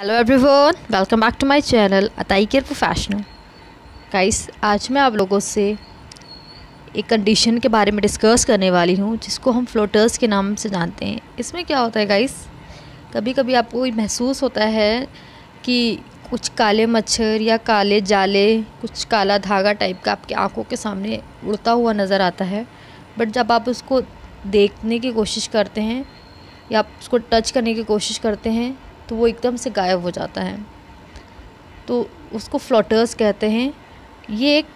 Hello everyone welcome back to my channel अताई care professional guys आज मैं आप लोगों से एक कंडीशन के बारे में डिस्कस करने वाली हूँ, जिसको हम फ्लोटर्स के नाम से जानते हैं। इसमें क्या होता है गाइस कभी कभी आपको महसूस होता है कि कुछ काले मच्छर या काले जाले, कुछ काला धागा टाइप का आपकी आँखों के सामने उड़ता हुआ नज़र आता है। बट जब आप उसको देखने की कोशिश करते हैं, या आप उसको टच करने की कोशिश करते हैं तो वो एकदम से गायब हो जाता है। तो उसको फ्लोटर्स कहते हैं। ये एक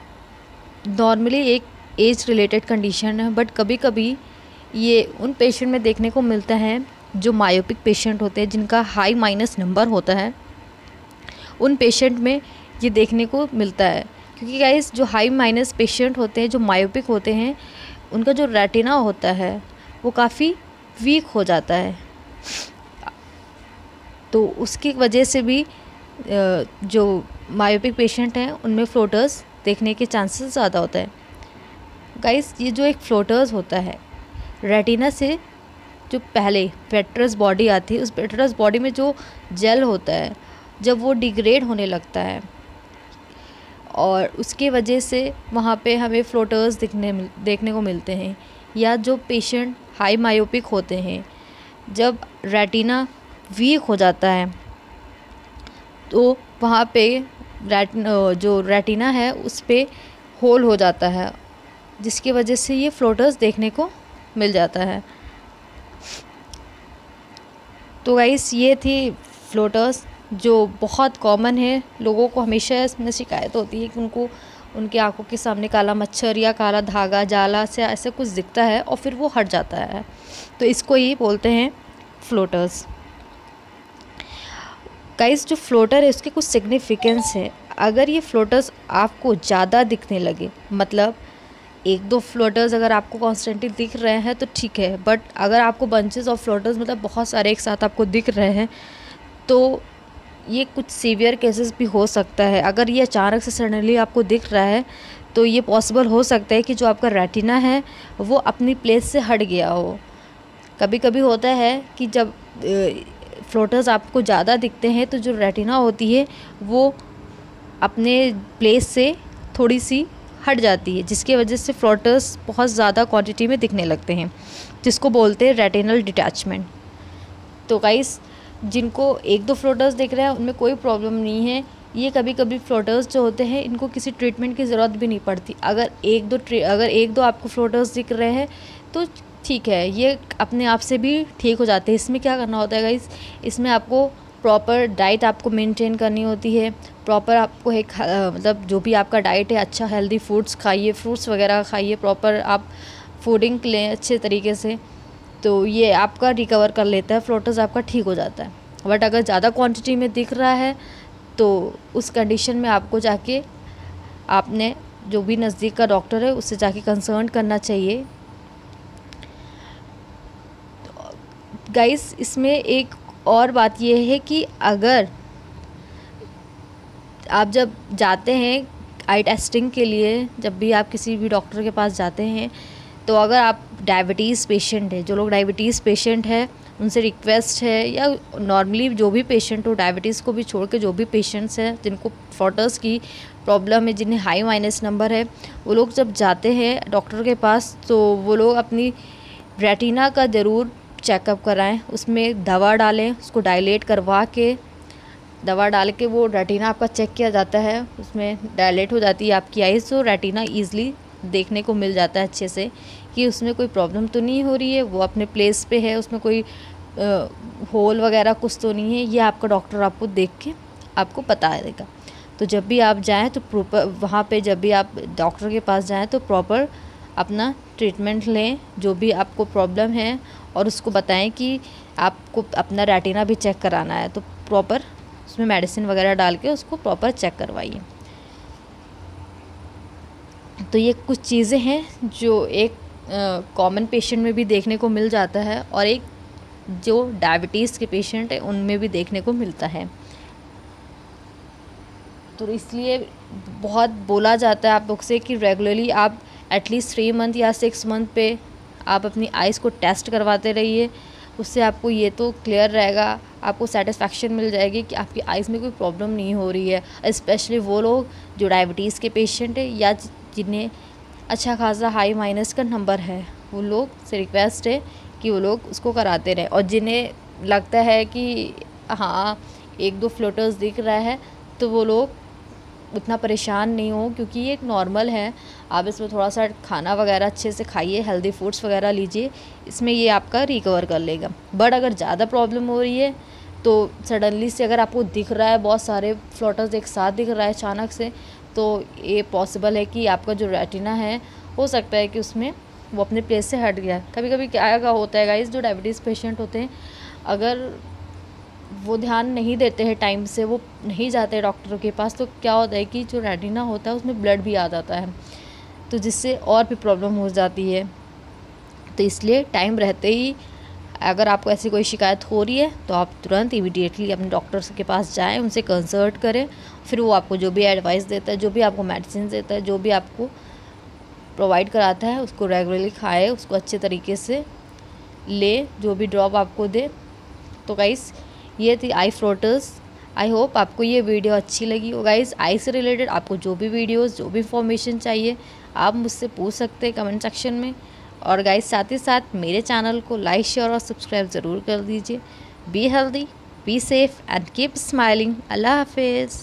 नॉर्मली एक एज रिलेटेड कंडीशन है बट कभी कभी ये उन पेशेंट में देखने को मिलता है जो मायोपिक पेशेंट होते हैं, जिनका हाई माइनस नंबर होता है। उन पेशेंट में ये देखने को मिलता है। क्योंकि गाइस जो हाई माइनस पेशेंट होते हैं, जो मायोपिक होते हैं, उनका जो रेटिना होता है, वो काफ़ी वीक हो जाता है। तो उसकी वजह से भी जो मायोपिक पेशेंट हैं, उनमें फ्लोटर्स देखने के चांसेस ज़्यादा होता है। गाइस ये जो एक फ्लोटर्स होता है रेटिना से जो पहले पेट्रस बॉडी आती है, उस पेट्रस बॉडी में जो जेल होता है, जब वो डिग्रेड होने लगता है, और उसके वजह से वहाँ पे हमें फ्लोटर्स दिखने देखने को मिलते हैं, या जो पेशेंट हाई मायोपिक होते हैं, जब रेटिना वीक हो जाता है। तो वहाँ पे रेट जो रेटिना है, उस पर होल हो जाता है, जिसकी वजह से ये फ्लोटर्स देखने को मिल जाता है। तो गाइस ये थी फ्लोटर्स जो बहुत कॉमन है। लोगों को हमेशा इसमें शिकायत होती है कि उनको उनकी आँखों के सामने काला मच्छर या काला धागा, जाला से ऐसे कुछ दिखता है और फिर वो हट जाता है। तो इसको ही बोलते हैं फ्लोटर्स गाइस जो फ्लोटर है उसके कुछ सिग्निफिकेंस है। अगर ये फ्लोटर्स आपको ज़्यादा दिखने लगे मतलब एक दो फ्लोटर्स अगर आपको कॉन्स्टेंटली दिख रहे हैं तो ठीक है। बट अगर आपको बंचेस ऑफ़ फ्लोटर्स मतलब बहुत सारे एक साथ आपको दिख रहे हैं तो ये कुछ सीवियर केसेस भी हो सकता है। अगर ये अचानक से सडनली आपको दिख रहा है तो ये पॉसिबल हो सकता है कि जो आपका रेटिना है, वो अपनी प्लेस से हट गया हो। कभी कभी होता है कि जब फ्लोटर्स आपको ज़्यादा दिखते हैं तो जो रेटिना होती है, वो अपने प्लेस से थोड़ी सी हट जाती है, जिसकी वजह से फ्लोटर्स बहुत ज़्यादा क्वांटिटी में दिखने लगते हैं, जिसको बोलते हैं रेटिनल डिटैचमेंट तो गाइस जिनको एक दो फ्लोटर्स दिख रहे हैं, उनमें कोई प्रॉब्लम नहीं है। ये कभी कभी फ्लोटर्स जो होते हैं, इनको किसी ट्रीटमेंट की ज़रूरत भी नहीं पड़ती। अगर एक दो अगर एक दो आपको फ्लोटर्स दिख रहे हैं तो ठीक है, ये अपने आप से भी ठीक हो जाते हैं। इसमें क्या करना होता है गाइस इसमें आपको प्रॉपर डाइट आपको मेंटेन करनी होती है। प्रॉपर आपको एक मतलब जो भी आपका डाइट है अच्छा हेल्दी फूड्स खाइए फ्रूट्स वगैरह खाइए प्रॉपर आप फूडिंग लें अच्छे तरीके से तो ये आपका रिकवर कर लेता है। फ्लोटस आपका ठीक हो जाता है। बट अगर ज़्यादा क्वांटिटी में दिख रहा है तो उस कंडीशन में आपको जाके आपने जो भी नज़दीक का डॉक्टर है, उससे जाके कंसर्न करना चाहिए। गाइस इसमें एक और बात यह है कि अगर आप जब जाते हैं आई टेस्टिंग के लिए, जब भी आप किसी भी डॉक्टर के पास जाते हैं तो अगर आप डायबिटीज़ पेशेंट है, जो लोग डायबिटीज़ पेशेंट है उनसे रिक्वेस्ट है या नॉर्मली जो भी पेशेंट हो डायबिटीज़ को भी छोड़ के जो भी पेशेंट्स हैं, जिनको फोटर्स की प्रॉब्लम है, जिन्हें हाई माइनस नंबर है, वो लोग जब जाते हैं डॉक्टर के पास तो वो लोग अपनी रेटिना का ज़रूर चेकअप कराएँ। उसमें दवा डालें, उसको डायलेट करवा के, दवा डाल के वो रेटिना आपका चेक किया जाता है। उसमें डायलेट हो जाती है आपकी आइज़ तो रेटिना ईज़िली देखने को मिल जाता है अच्छे से कि उसमें कोई प्रॉब्लम तो नहीं हो रही है, वो अपने प्लेस पे है, उसमें कोई होल वगैरह कुछ तो नहीं है, ये आपका डॉक्टर आपको देख के आपको बता देगा। तो जब भी आप जाएँ तो प्रॉपर वहाँ पे जब भी आप डॉक्टर के पास जाएँ तो प्रॉपर अपना ट्रीटमेंट लें, जो भी आपको प्रॉब्लम है और उसको बताएँ कि आपको अपना रेटिना भी चेक कराना है तो प्रॉपर उसमें मेडिसिन वगैरह डाल के उसको प्रॉपर चेक करवाइए। तो ये कुछ चीज़ें हैं जो एक कॉमन पेशेंट में भी देखने को मिल जाता है और एक जो डायबिटीज़ के पेशेंट हैं, उनमें भी देखने को मिलता है। तो इसलिए बहुत बोला जाता है आप लोग से कि रेगुलरली आप एटलीस्ट थ्री मंथ या सिक्स मंथ पे आप अपनी आइज़ को टेस्ट करवाते रहिए। उससे आपको ये तो क्लियर रहेगा, आपको सेटिस्फैक्शन मिल जाएगी कि आपकी आइज़ में कोई प्रॉब्लम नहीं हो रही है। स्पेशली वो लोग जो डायबिटीज़ के पेशेंट हैं या जिन्हें अच्छा खासा हाई माइनस का नंबर है, वो लोग से रिक्वेस्ट है कि वो लोग उसको कराते रहें और जिन्हें लगता है कि हाँ एक दो फ्लोटर्स दिख रहा है तो वो लोग उतना परेशान नहीं हो क्योंकि ये एक नॉर्मल है। आप इसमें थोड़ा सा खाना वगैरह अच्छे से खाइए हेल्दी फूड्स वगैरह लीजिए, इसमें ये आपका रिकवर कर लेगा। बट अगर ज़्यादा प्रॉब्लम हो रही है तो सडनली से अगर आपको दिख रहा है, बहुत सारे फ्लोटर्स एक साथ दिख रहा है अचानक से तो ये पॉसिबल है कि आपका जो रेटिना है, हो सकता है कि उसमें वो अपने प्लेस से हट गया। कभी कभी क्या होता है गाइस जो डायबिटीज़ पेशेंट होते हैं, अगर वो ध्यान नहीं देते हैं टाइम से, वो नहीं जाते डॉक्टरों के पास तो क्या होता है कि जो रेटिना होता है, उसमें ब्लड भी आ जाता है। तो जिससे और भी प्रॉब्लम हो जाती है। तो इसलिए टाइम रहते ही अगर आपको ऐसी कोई शिकायत हो रही है तो आप तुरंत इमीडिएटली अपने डॉक्टर्स के पास जाएँ, उनसे कंसल्ट करें। फिर वो आपको जो भी एडवाइस देता है, जो भी आपको मेडिसिन देता है, जो भी आपको प्रोवाइड कराता है, उसको रेगुलरली खाए, उसको अच्छे तरीके से ले, जो भी ड्रॉप आपको दे। तो गाइस ये थी आई फ्लोटर्स आई होप आपको ये वीडियो अच्छी लगी हो। गाइस आई से रिलेटेड आपको जो भी वीडियोस जो भी इंफॉर्मेशन चाहिए, आप मुझसे पूछ सकते हैं कमेंट सेक्शन में। और गाइस साथ ही साथ मेरे चैनल को लाइक शेयर और सब्सक्राइब ज़रूर कर दीजिए। Be healthy be safe and keep smiling अल्लाह हाफिज़।